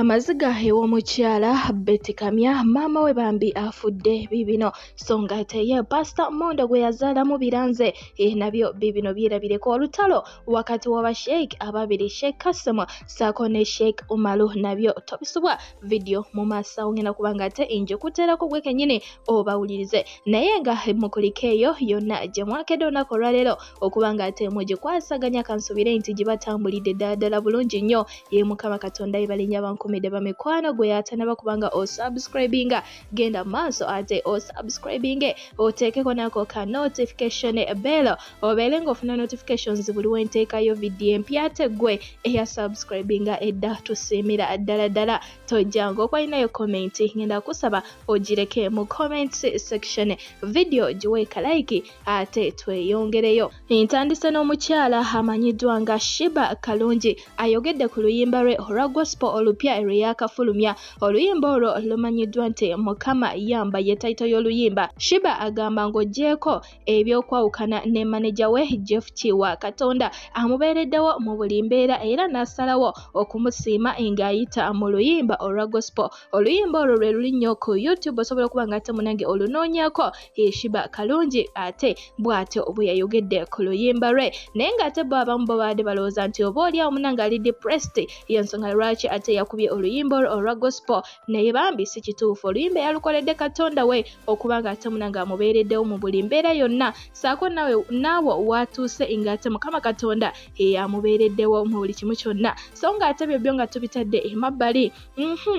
amaziga ew'omukyala Betty Kamya maama we bambi afudde biibino so nga teye pasita mondo gwe yazaalamu biranze nabyo biibino byerabireko olutalo wakati w'abasheik ababiri sheik kasimu saako ne sheik umaru. Nabyo tobisubwa vidiyo mu maaso awo ngenda kuba nga ate nje kuteerako gwe kennyini obawulirize. Naye nga mukuliko eyo yonna gye mwakedde olunaku olwaleero okuba nga ate mwe gye kwasaganya kansubire nti gye batambulidde ddala ddala bulungi nnyo. Ye mukama katonda yebalinnya bankumidde bamikwano gwe yatanaba kubanga osubscribinga genda maaso ate osubscribinge oteekeko nako ka notification bell. Obeere ng'ofuna notifications buli wenteekayo vidiyo empya ate gwe eya subscribinga edda tusiimira ddala ddala. Tojjanga okwalinayo komenti ngenda kusaba ogireke mu comment section. Vidiyo giweeka like ate tweyongereyo. Ntandise n'omukyala amanyiddwa nga shiba kalungi ayogedde ku luyimba lwe olwa gospel olupya lwe yakafulumya oluyimba olwo lumanyiddwa nti mukama yamba ye tayito y'oluyimba. Shiba agamba ng'oggyeko ebyokwawukana ne maneja we jeff kiwa katonda amubeereddewo mu buli mbeera era n'asalawo okumusiima ng'ayita mu luyimba olwa gospel. Oluyimba olwo lwe luli nnyo ku youtube osobola okuba nga ate munange olunoonyako. Shiba kalungi ate bw'atyo bwe yayogedde ku luyimba lwe. Naye ng'ate bo abamu bo baadde balowooza nti oba oli awo munange ali depressed yensonga lwaki ate yakubye oluyimba olwo olwa gospel. Naye bambi si kituufu oluyimba yalukoledde katonda we okuba nga ate munange amubeereddewo mu buli mbeera yonna. Saako nawe naawe watuuse ng'ate mukama katonda yamubeereddewo mu buli kimu kyonna. So ng'ate byobyo nga tubitadde emabbali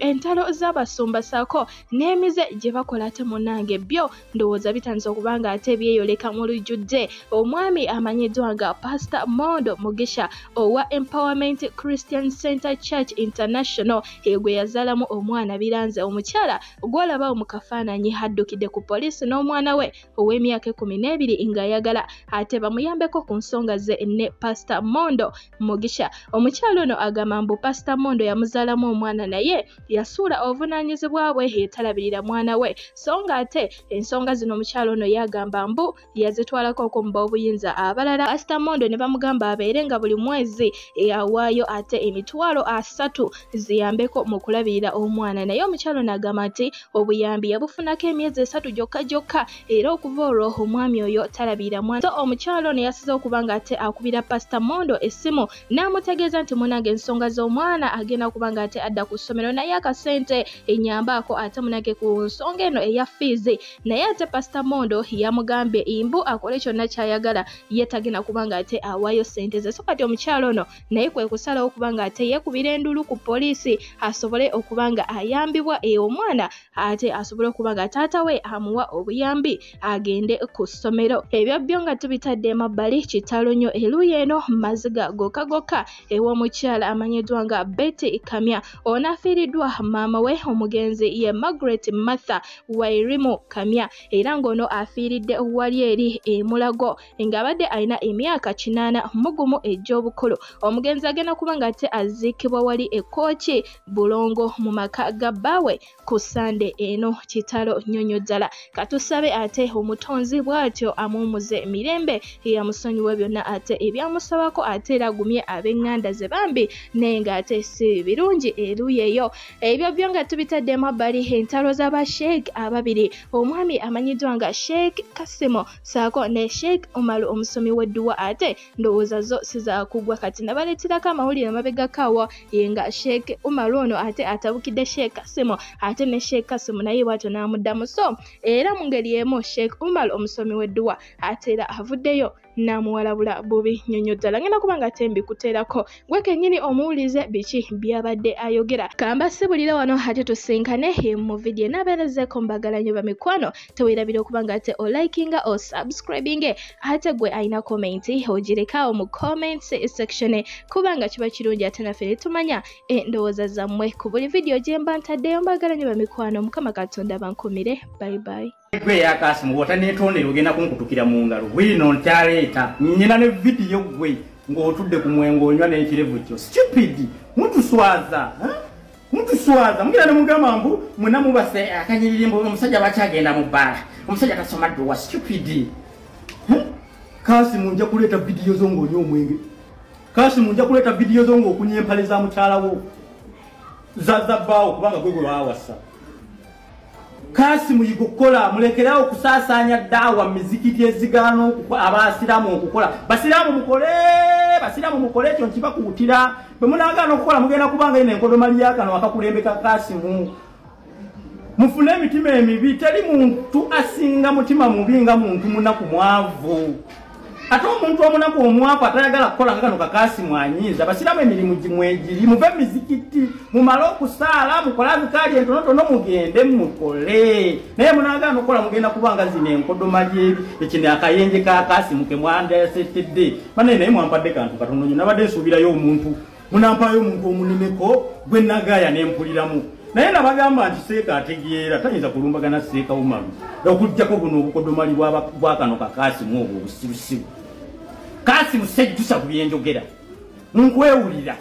entalo z'abasumba saako n'emize gye bakola ate munange byo ndowooza bitandisa okuba nga ate byeyoleka mu lujjudde. Omwami amanyiddwa nga pastor mondo mugisha owa empowerment christian center church international gwe yazaalamu omwana biranze omukyala gwolaba mu kafaananyi addukidde ku poliisi n'omwana we ow'emyaka ekumi n'ebiri ng'ayagala. Ate bamuyambeko ku nsonga ze ne pastor mondo mugisha. Omukyala ono agamba mbu pastor mondo yamuzaalamu omwana naye yasuula obuvunaanyizibwa bwe yetalabirira mwana we. So nga ate ensonga zino omukyala ono yagamba mbu yazitwalako okumba obuyinza abalala. Pastor mondo ne bamugamba abeere nga buli mwezi awaayo ate emitwalo asatu ziyambeko mu kulabirira omwana. Naye omukyalo n'agamba nti obuyambi yabufunako emyezi esatu gyokka gyokka era okuva olwo omwami oyo talabirira mwana. So omukyalo ono yasize okuba nga ate akubira pastor mondo essimu n'amutegeeza nti munange ensonga z'omwana agenda okuba nga ate adda ku ssomero naye akasente enyambaako ate munange ku nsonga eno eya fiizi. Naye ate pastor mondo yamugambye imbu akole kyonna kyayagala ye tagenda kuba nga ate awaayo sente ze. So kati omukyalo ono naye kwe kusalawo okuba nga ate yeekubira endulu ku poliisi asobole okuba nga ayambibwa omwana ate asobole okuba nga taata we amuwa obuyambi agende ku ssomero. Ebyo byo nga tubitadde emabbali kitalo nnyo eruuyi eno maziga gokka gokka ew'omukyala amanyiddwa nga betty kamya ono afiiriddwa maama we omugenzi ye margaret martha wairimu kamya. Era ng'ono afiiridde wali eri emulago ng'abadde alina emyaka kinaana mugumu egy'obukulu. Omugenzi agenda kuba nga ate aziikibwa wali ekooki bulongo mu maka ga bbaawe ku sande eno kitalo nnyonnyo ddala katusabe ate omutonzi bw'atyo amuwumuze emirembe yamusonyiwa byonna ate ebyamusabako ate era agumye ab'eŋŋanda ze bambi naye ng'ate si birungi eruuyi eyo ebyo byo nga tubitadde emabbali entalo z'abasheik ababiri. Omwami amanyiddwa nga sheik kasimo saako ne sheik umaru omusomi w'edduwa ate ndowooza zo sizakugwa kati nabaleeterako amawulire amabegakaawo ye nga sheik umaru ono ate atabukidde sheik kasimu ate ne sheik kasimu naye bwatyo n'amuddamu. So era mu ngeri emu sheik umaru omusomi w'edduwa ate era avuddeyo namuwalabula bubi nnyonnyo ddala ngenda kuba nga tembi kuteerako. Gwe kennyini omuwulize biki byabadde ayogera. Kamba sibulira wano ate tusinkane mu vidiyo naabeerezeeko mbagala nnyo bamikwano teweerabira okuba nga ate olikinga osubscribinge ate gwe alina komenti ogirekawo mu comment section. Kubanga kiba kirungi ate naffe ne tumanya endowooza zammwe. Ku buli vidiyo gye mba ntaddeyo mbagala nnyo bamikwano mukama katonda bankumire bye bye gwe yakasimu bw'otaneetondera ogenda kunkutukira mu ngalo. Bwino nkyaleeta. Nyina ne vidiyo gwe ng'otudde ku mwengo onywa n'ekirevu kyo stupid! Mutuswaza mutuswaza. Mugira ne mugamba mbu mwena mubase akanyiririmbo omusajja bakyagenda mu bbaala? Omusajja tasoma ddowa stupid! Kasimu nja kuleeta vidiyo zo ng'onywa omwenge. Kasimu nja kuleeta vidiyo zo ng'okunya empale za mukyalawo zazabbaawo kubanga gwe gwe waawasa kasi muyiga okukola mulekerawo okusaasaanya ddaawa mizikiti ezigaana abasiraamu okukola. Basiraamu mukole basiraamu mukole ekyo nkibakuutira. Bwe munagaana okukola mugenda kubanga ina enkodomaliyakano akakulembeka kasimu. Mufune emitima emibi teri muntu asinga mutima mubi nga muntu munaku mwavu ate omuntu omunaku omwavu atayagala kukola nga kano kakasi mwanyiza basiramu emirimu gimwegiri muve mizikiti mumale okusaala mukole azikaali entonotono mugende mukole naye munagana okukola mugenda kubanga zino enkodoma lyebi ekino akayenje kakasi muke mwandasetedde banaye naye mwampadde kantu katono nyo nabadde nsuubirayo omuntu. Munampayo omuntu omuneneko gwe nagaya nempuliramu naye nabagamba nti seeka ategeera tayinza kulumbagana seeka umalu okugjako buno obukodomali bwakano kakasimu obwo obusibusibu kasimu sejjusa ku byenjogera. Nkwewulira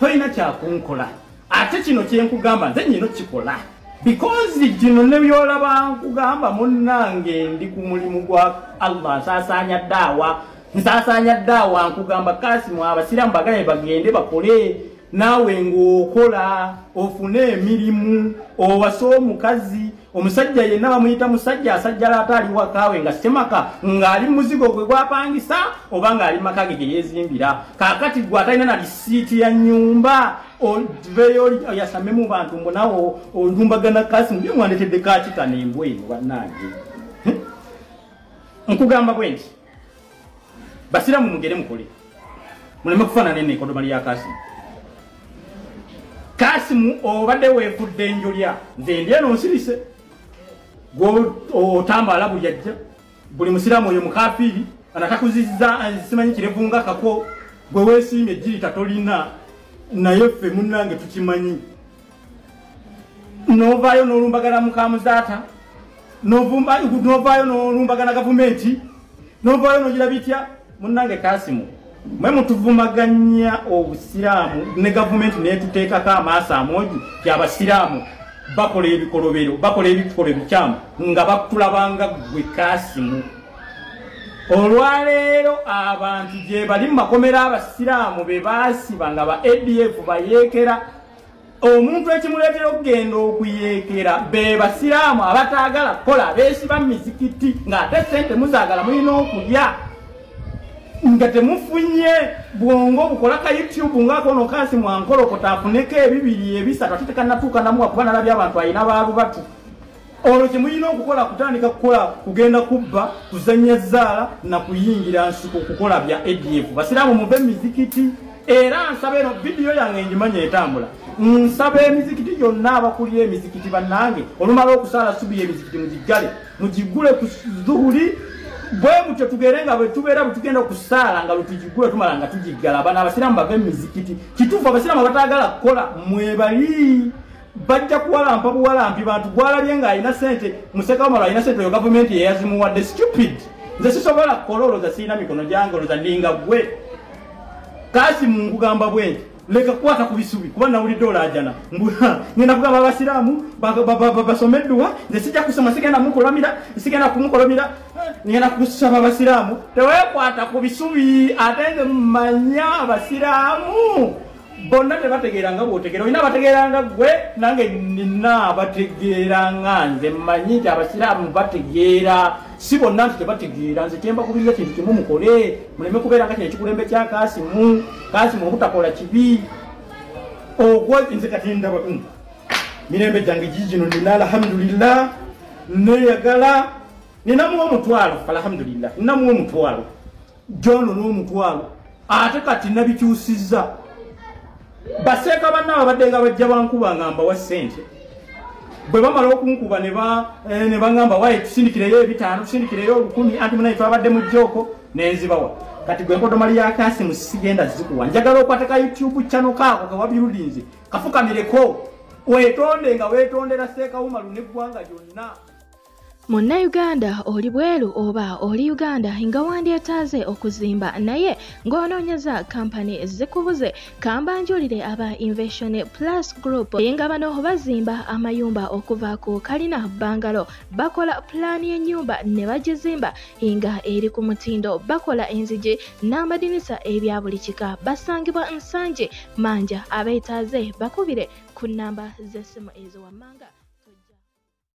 tolina kyakunkola. Ate kino kyenkugamba nze nyino kikola. Because kino nebyolaba nkugamba munnange ndi ku mulimu gwa allah. Nsaasaanya ddaawa nsaasaanya ddaawa nkugamba kasimu abasiraamu bagane bagende bakole naawe ng'okola ofune emirimu owase omukazi omusajja yenna bamuyita musajja asajjala ate ali wakaawe nga semaka ng'ali muzigo gwe gwapangisa oba ng'ali maka ge ge yeezimbira. Kaakati gwe atalina na lisiiti ya nyumba oveyo yasame mu bantu mbonawo olumbagana kasi mubye mwandetedde kakitana embw eno bannange. Nkugamba bwe nti basiramu mugere mukole muleme kufaanana eno ekodoma lya kasimu kasimu obadde weefudde enjolya nze ndi eno nsirise otambala buli ajja buli musiraamu oyo mukafiiri anatakuzizza simanyi kirevunga kako. Gwe weesimbye ejjirita tolina naye ffe munnange tukimanyi. Novaayo n'olumbagana mukamuzaata novaayo n'olumbagana gavumenti novaayo nogira bitya? Munnange kasimu mwe mutuvumaganya obusiraamu ne gavumenti netuteekako amaaso amogi ti abasiraamu bakola ebikolobero bakola ebikolo ebikyamu nga bakulabanga gwe kasimu olwaleero abantu gye bali mu makomera abasiraamu be baasiba nga ba adf bayeekera omuntu ekimuleetera okugenda okuyeekera be basiraamu abataagala kukola beesiba mizikiti ng'ate sente muzaagala mulina okulya nga temufunye bwongo bukola ka youtube ngaakono kasi mwankolokota afuneko ebibiri ebisatu ate tekanatuuka namuwa kuba nalabye abantu alina baalubatu olwo kyemulina okukola kutandika kukola kugenda kubba kuzanya zaala nakuyingira nsiko kukola bya adf basiraamu muve mizikiti era nsaba eno vidiyo yange ngimanya etambula. Nsaba emizikiti gyonna abakulira emizikiti bannange olumala okusaala subi emizikiti mugigale mugigule ku zuhuli bwe mutyo tugere nga bwetubeera bwetugenda okusaala nga lwetugigule tumala nga tugiggala. Bano abasiraamu bave mumizikiti kituufu abasiraamu abatagala kukola mwebali bajja kuwalampa buwalampi bantu gwalabye ng'alina sente musekawamalo alina sente oyo gavumenti yeyazimuwadde stupid. Nze sisobola kukola olooza sirina mikono gyange olooza ndinga gwe. Kasi munkugamba bwenti leka kukwata ku bisubi kuba nawulidde olajana ngenda kugamba abasiraamu basomeddwa nze sijja kusoma sigenda mukulamira sigenda kumukolomira ngenda kusaba abasiraamu tewekwata ku bisubi ate nze mumanya abasiraamu bonna tebategeera nga bwotegeera olina abategeera nga gwe nange nina abategeera nga nze mmanyi nti abasiraamu bategeera. Si bonna nti tebategeera nze kyembakubiriza kintu kimu mukole muleme kubeera nga kino ekikulembe kya kasimu kasimu obutakola kibi. Ogwo nze kati ndaba mirembe gyange gigino nina alhamdulillah neyagala ninamuwa omutwalo alhamdulillah ninamuwa omutwalo jono n'omutwalo ate kati nabikyusizza baseeka banna babadde nga bajja bankuba nga mbawa ssente. Bwe bamala okunkuba ne baŋŋamba waye tusindikireyo ebitaano tusindikireyo olukumi anti munaye twabadde mu jjooko nenzibawa kati gwe nkodomali ya kasimu sigenda zikuwa. Njagala okwate ka youtube channel kaako kawabirudinze kafukamireko. Wetonde nga wetondera seekawumalu neggwanga lyonna munnayuganda oli bweru oba oli uganda nga wandyetaaze okuzimba naye ng'onoonyeza kampani zikubuze kambanjulire aba invention plus group nga bano bazimba amayumba okuva ku kalina bangalo bakola pulaani y'ennyumba ne bagizimba nga eri ku mutindo bakola enzigi n'amadinisa ebya buli kika basangibwa nsanje manja abeetaaze bakubire ku nnamba z'essimu ezo wammanga